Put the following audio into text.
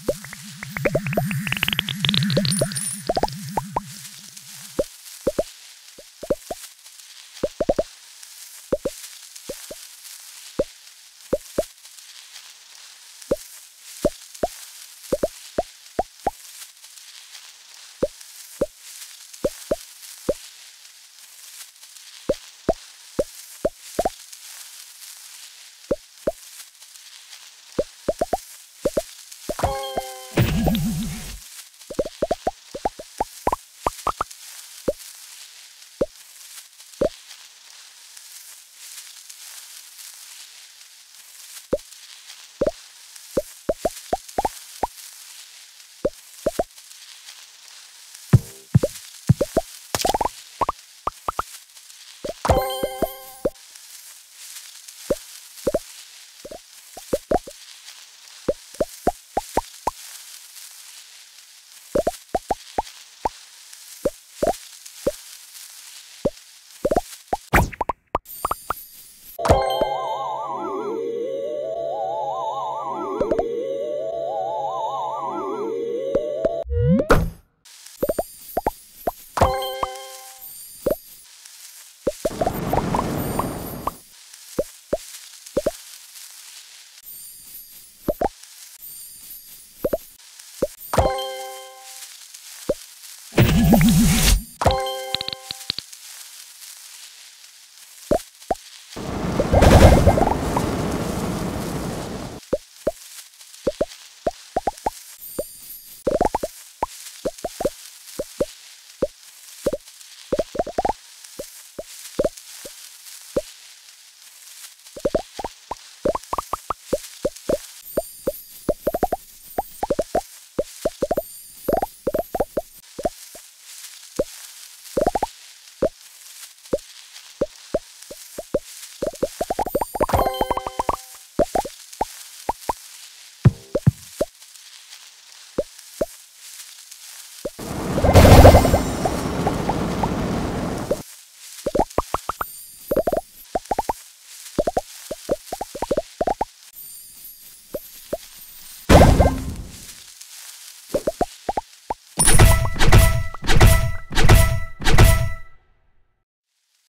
you you